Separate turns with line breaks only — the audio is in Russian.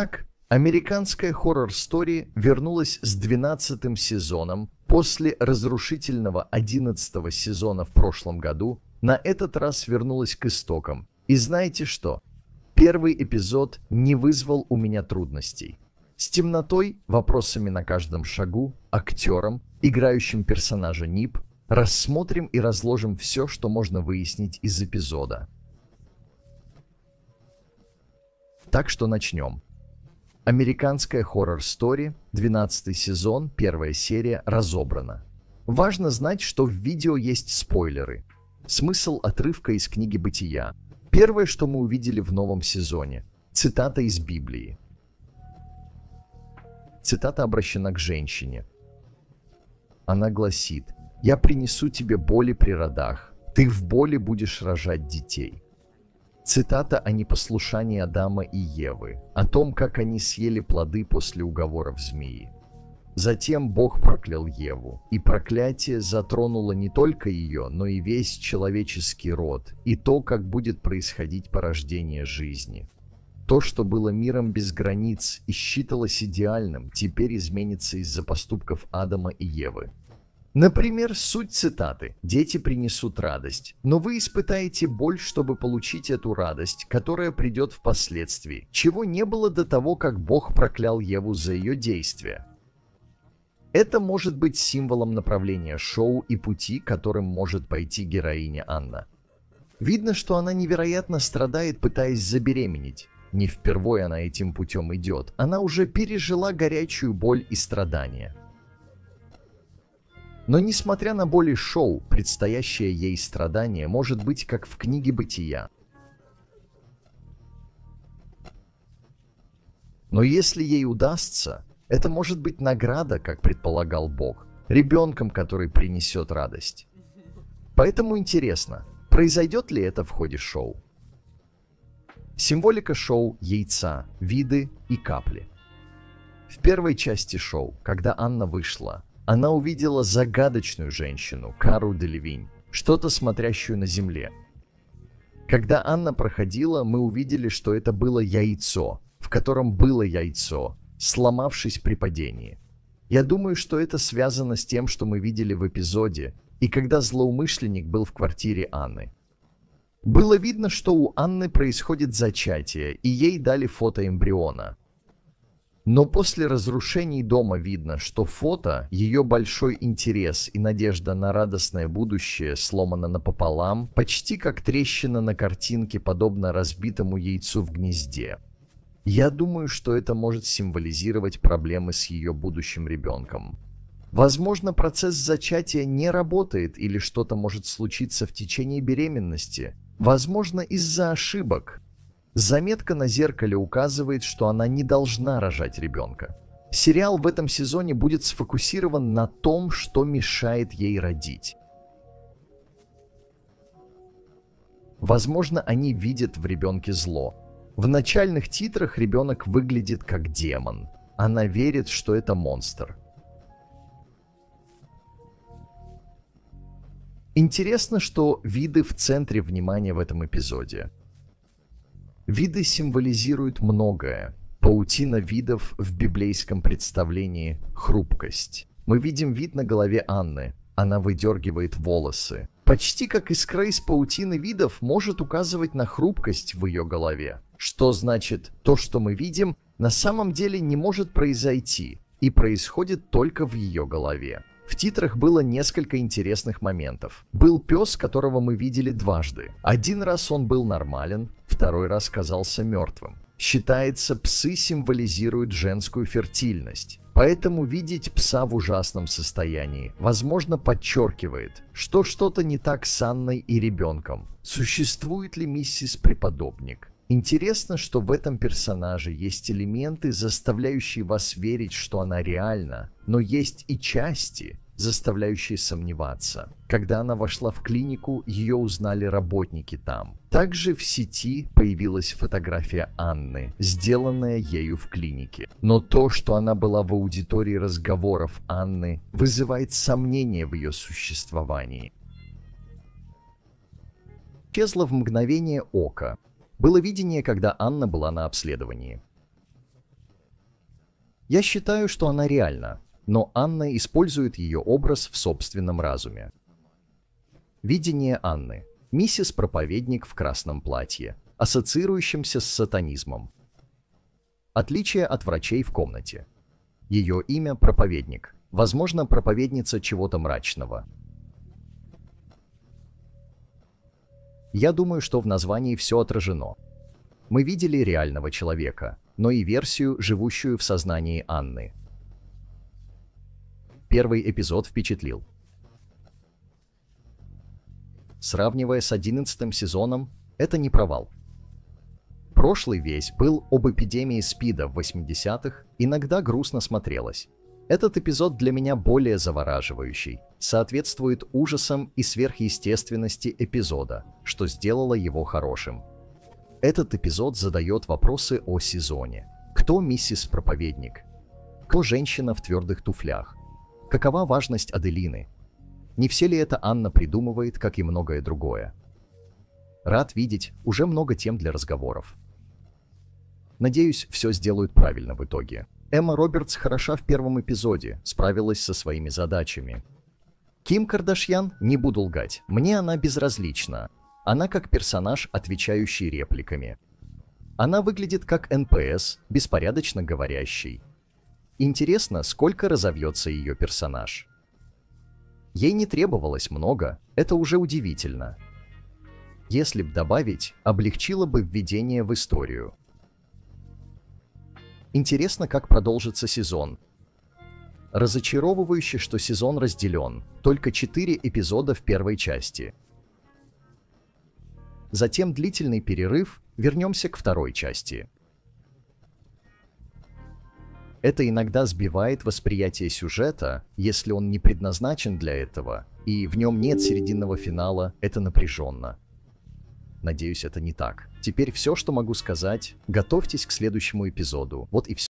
Так, американская хоррор-стори вернулась с 12 сезоном после разрушительного 11 сезона в прошлом году, на этот раз вернулась к истокам. И знаете что? Первый эпизод не вызвал у меня трудностей. С темнотой, вопросами на каждом шагу, актером, играющим персонажа Нип, рассмотрим и разложим все, что можно выяснить из эпизода. Так что начнем. Американская хоррор-стори, 12 сезон, первая серия, разобрана. Важно знать, что в видео есть спойлеры. Смысл отрывка из книги «Бытия», Первое, что мы увидели в новом сезоне – цитата из Библии. Цитата обращена к женщине. Она гласит «Я принесу тебе боли при родах, ты в боли будешь рожать детей». Цитата о непослушании Адама и Евы, о том, как они съели плоды после уговоров змеи. Затем Бог проклял Еву, и проклятие затронуло не только ее, но и весь человеческий род, и то, как будет происходить порождение жизни. То, что было миром без границ и считалось идеальным, теперь изменится из-за поступков Адама и Евы. Например, суть цитаты «Дети принесут радость», но вы испытаете боль, чтобы получить эту радость, которая придет впоследствии, чего не было до того, как Бог проклял Еву за ее действия. Это может быть символом направления шоу и пути, которым может пойти героиня Анна. Видно, что она невероятно страдает, пытаясь забеременеть. Не впервые она этим путем идет, она уже пережила горячую боль и страдания. Но несмотря на боли шоу, предстоящее ей страдание может быть как в книге «Бытия». Но если ей удастся, это может быть награда, как предполагал Бог, ребенком, который принесет радость. Поэтому интересно, произойдет ли это в ходе шоу? Символика шоу яйца, виды и капли. В первой части шоу, когда Анна вышла, она увидела загадочную женщину, Кару Делевинь, что-то смотрящую на земле. Когда Анна проходила, мы увидели, что это было яйцо, в котором было яйцо, сломавшись при падении. Я думаю, что это связано с тем, что мы видели в эпизоде, и когда злоумышленник был в квартире Анны. Было видно, что у Анны происходит зачатие, и ей дали фото эмбриона. Но после разрушений дома видно, что фото, ее большой интерес и надежда на радостное будущее сломано напополам, почти как трещина на картинке, подобно разбитому яйцу в гнезде. Я думаю, что это может символизировать проблемы с ее будущим ребенком. Возможно, процесс зачатия не работает или что-то может случиться в течение беременности. Возможно, из-за ошибок. Заметка на зеркале указывает, что она не должна рожать ребенка. Сериал в этом сезоне будет сфокусирован на том, что мешает ей родить. Возможно, они видят в ребенке зло, в начальных титрах ребенок выглядит как демон. Она верит, что это монстр. Интересно, что виды в центре внимания в этом эпизоде. Виды символизируют многое. Паутина видов в библейском представлении – хрупкость. Мы видим вид на голове Анны. Она выдергивает волосы. Почти как искра из паутины видов может указывать на хрупкость в ее голове. Что значит, то, что мы видим, на самом деле не может произойти и происходит только в ее голове. В титрах было несколько интересных моментов. Был пес, которого мы видели дважды. Один раз он был нормален, второй раз казался мертвым. Считается, псы символизируют женскую фертильность. Поэтому видеть пса в ужасном состоянии, возможно, подчеркивает, что что-то не так с Анной и ребенком. Существует ли миссис Преподобник? Интересно, что в этом персонаже есть элементы, заставляющие вас верить, что она реальна, но есть и части, заставляющие сомневаться. Когда она вошла в клинику, ее узнали работники там. Также в сети появилась фотография Анны, сделанная ею в клинике. Но то, что она была в аудитории разговоров Анны, вызывает сомнения в ее существовании. Исчезла в мгновение ока, было видение, когда Анна была на обследовании. Я считаю, что она реальна, но Анна использует ее образ в собственном разуме. Видение Анны. Миссис-проповедник в красном платье, ассоциирующемся с сатанизмом. Отличие от врачей в комнате. Ее имя – проповедник. Возможно, проповедница чего-то мрачного. Я думаю, что в названии все отражено. Мы видели реального человека, но и версию, живущую в сознании Анны. Первый эпизод впечатлил. Сравнивая с одиннадцатым сезоном, это не провал. Прошлый весь был об эпидемии СПИДа в 80-х, иногда грустно смотрелось. Этот эпизод для меня более завораживающий, соответствует ужасам и сверхъестественности эпизода, что сделало его хорошим. Этот эпизод задает вопросы о сезоне. Кто миссис-проповедник? Кто женщина в твердых туфлях? Какова важность Аделины? Не все ли это Анна придумывает, как и многое другое? Рад видеть, уже много тем для разговоров. Надеюсь, все сделают правильно в итоге. Эмма Робертс хороша в первом эпизоде, справилась со своими задачами. Ким Кардашьян, не буду лгать, мне она безразлична. Она как персонаж, отвечающий репликами. Она выглядит как NPC, беспорядочно говорящий. Интересно, сколько разовьется ее персонаж. Ей не требовалось много, это уже удивительно. Если б добавить, облегчило бы введение в историю. Интересно, как продолжится сезон. Разочаровывающе, что сезон разделен. Только 4 эпизода в первой части. Затем длительный перерыв, вернемся к второй части. Это иногда сбивает восприятие сюжета, если он не предназначен для этого, и в нем нет серединного финала, это напряженно. Надеюсь, это не так. Теперь все, что могу сказать, готовьтесь к следующему эпизоду. Вот и все.